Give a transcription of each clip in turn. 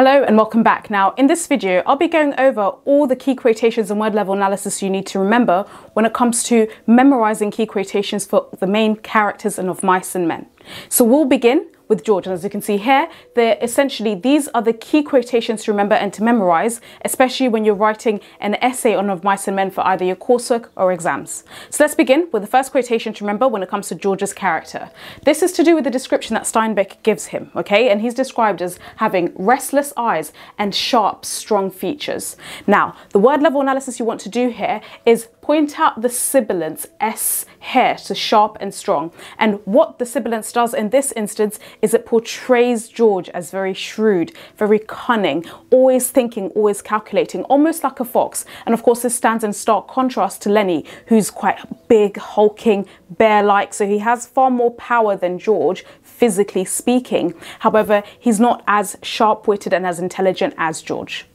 Hello and welcome back. Now in this video I'll be going over all the key quotations and word level analysis you need to remember when it comes to memorizing key quotations for the main characters and of mice and men. So we'll begin with George. And as you can see here, they're essentially these are the key quotations to remember and to memorize, especially when you're writing an essay on Of Mice and Men for either your coursework or exams. So let's begin with the first quotation to remember when it comes to George's character. This is to do with the description that Steinbeck gives him, okay? And he's described as having restless eyes and sharp, strong features. Now, the word level analysis you want to do here is point out the sibilants S here, so sharp and strong. And what the sibilants does in this instance is it portrays George as very shrewd, very cunning, always thinking, always calculating, almost like a fox. And of course, this stands in stark contrast to Lennie, who's quite big, hulking, bear-like, so he has far more power than George, physically speaking. However, he's not as sharp-witted and as intelligent as George.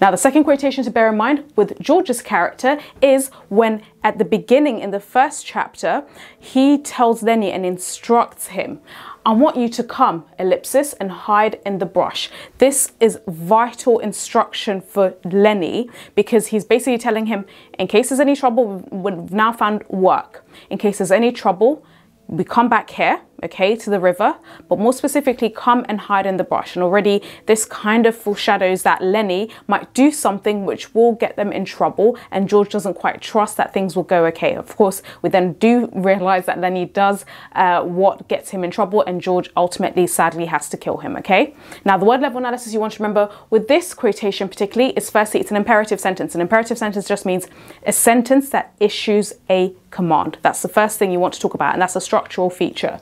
Now, the second quotation to bear in mind with George's character is when at the beginning in the first chapter, he tells Lennie and instructs him, I want you to come, ellipsis, and hide in the brush. This is vital instruction for Lennie because he's basically telling him, in case there's any trouble, we've now found work. In case there's any trouble, we come back here okay, to the river, but more specifically, come and hide in the brush. And already this kind of foreshadows that Lennie might do something which will get them in trouble, and George doesn't quite trust that things will go okay. Of course, we then do realize that Lennie does uh, what gets him in trouble, and George ultimately, sadly, has to kill him, okay? Now, the word level analysis you want to remember with this quotation particularly is firstly, it's an imperative sentence. An imperative sentence just means a sentence that issues a command. That's the first thing you want to talk about, and that's a structural feature.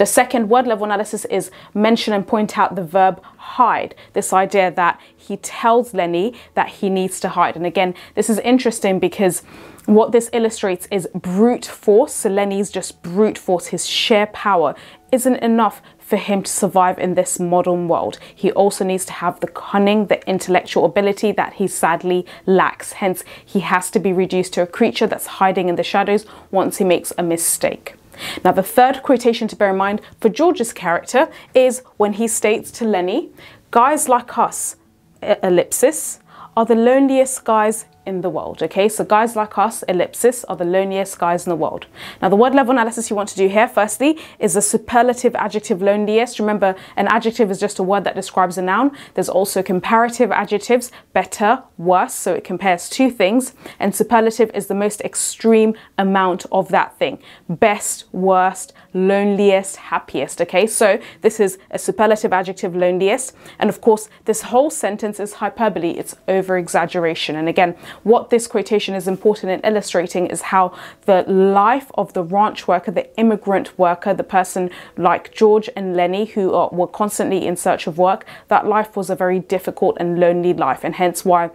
The second word level analysis is mention and point out the verb hide. This idea that he tells Lennie that he needs to hide. And again, this is interesting because what this illustrates is brute force. So Lennie's just brute force, his sheer power isn't enough for him to survive in this modern world. He also needs to have the cunning, the intellectual ability that he sadly lacks. Hence, he has to be reduced to a creature that's hiding in the shadows once he makes a mistake. Now, the third quotation to bear in mind for George's character is when he states to Lennie, guys like us, ellipsis, are the loneliest guys in the world. Okay, so guys like us, ellipsis, are the loneliest guys in the world. Now, the word level analysis you want to do here, firstly, is the superlative adjective loneliest. Remember, an adjective is just a word that describes a noun. There's also comparative adjectives, better, worse, so it compares two things. And superlative is the most extreme amount of that thing. Best, worst, loneliest, happiest. Okay, so this is a superlative adjective, loneliest. And of course, this whole sentence is hyperbole, it's over exaggeration. And again, what this quotation is important in illustrating is how the life of the ranch worker, the immigrant worker, the person like George and Lennie who are, were constantly in search of work, that life was a very difficult and lonely life, and hence why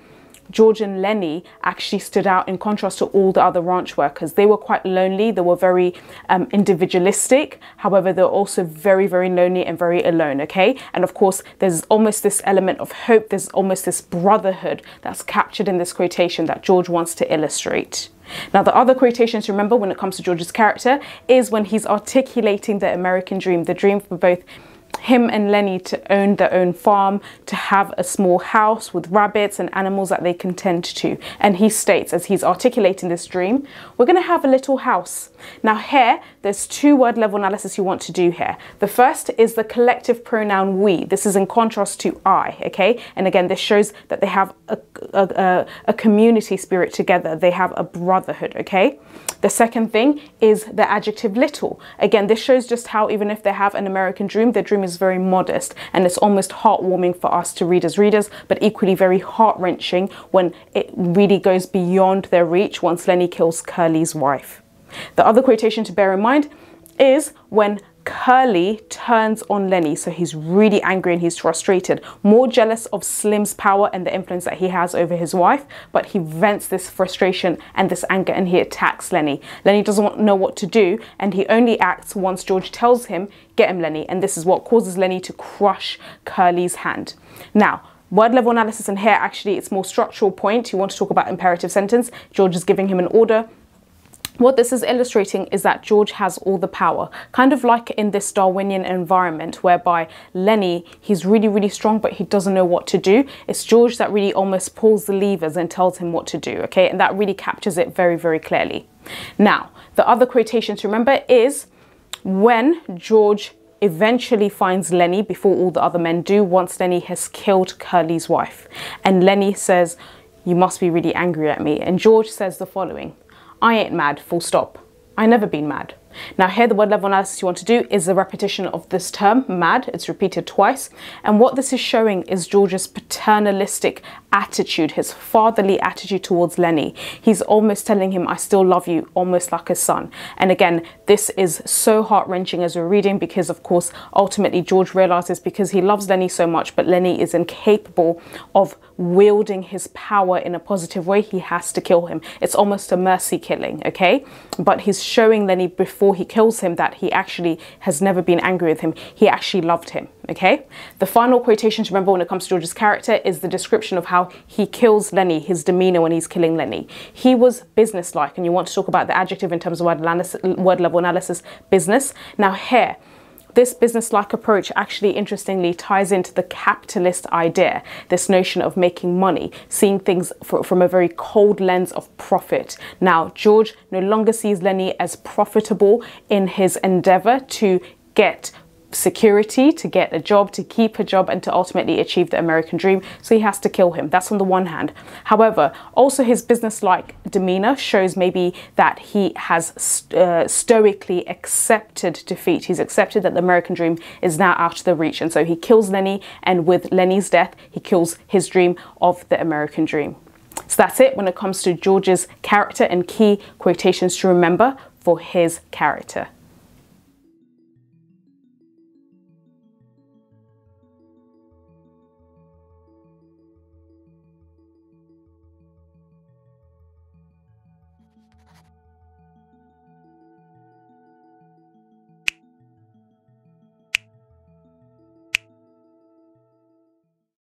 George and Lennie actually stood out in contrast to all the other ranch workers. They were quite lonely, they were very um, individualistic, however, they're also very, very lonely and very alone, okay? And of course, there's almost this element of hope, there's almost this brotherhood that's captured in this quotation that George wants to illustrate. Now, the other quotation to remember when it comes to George's character is when he's articulating the American dream, the dream for both him and Lennie to own their own farm, to have a small house with rabbits and animals that they can tend to. And he states, as he's articulating this dream, we're going to have a little house. Now, here, there's two word level analysis you want to do here. The first is the collective pronoun we. This is in contrast to I, okay? And again, this shows that they have a, a, a community spirit together, they have a brotherhood, okay? The second thing is the adjective little. Again, this shows just how even if they have an American dream, their dream is very modest and it's almost heartwarming for us to read as readers, but equally very heart wrenching when it really goes beyond their reach once Lennie kills Curley's wife. The other quotation to bear in mind is when Curley turns on Lennie, so he's really angry and he's frustrated, more jealous of Slim's power and the influence that he has over his wife, but he vents this frustration and this anger and he attacks Lennie. Lennie doesn't know what to do and he only acts once George tells him, get him Lennie, and this is what causes Lennie to crush Curley's hand. Now, Word level analysis in here, actually, it's more structural point. You want to talk about imperative sentence. George is giving him an order what this is illustrating is that George has all the power, kind of like in this Darwinian environment whereby Lennie, he's really, really strong, but he doesn't know what to do. It's George that really almost pulls the levers and tells him what to do, okay? And that really captures it very, very clearly. Now, the other quotation to remember is when George eventually finds Lennie before all the other men do, once Lennie has killed Curley's wife. And Lennie says, You must be really angry at me. And George says the following I ain't mad, full stop. I never been mad. Now here the word level analysis you want to do is a repetition of this term, mad, it's repeated twice. And what this is showing is George's paternalistic attitude, his fatherly attitude towards Lennie. He's almost telling him, I still love you, almost like a son. And again, this is so heart-wrenching as we're reading because of course, ultimately George realizes because he loves Lennie so much, but Lennie is incapable of wielding his power in a positive way, he has to kill him. It's almost a mercy killing, okay? But he's showing Lennie before he kills him that he actually has never been angry with him. He actually loved him, okay? The final quotation to remember when it comes to George's character is the description of how he kills Lennie, his demeanor when he's killing Lennie. He was businesslike, and you want to talk about the adjective in terms of word, word level analysis, business. Now here, this business-like approach actually interestingly ties into the capitalist idea, this notion of making money, seeing things for, from a very cold lens of profit. Now, George no longer sees Lennie as profitable in his endeavor to get security, to get a job, to keep a job, and to ultimately achieve the American dream. So he has to kill him. That's on the one hand. However, also his business-like demeanor shows maybe that he has uh, stoically accepted defeat. He's accepted that the American dream is now out of the reach. And so he kills Lennie, and with Lennie's death, he kills his dream of the American dream. So that's it when it comes to George's character and key quotations to remember for his character.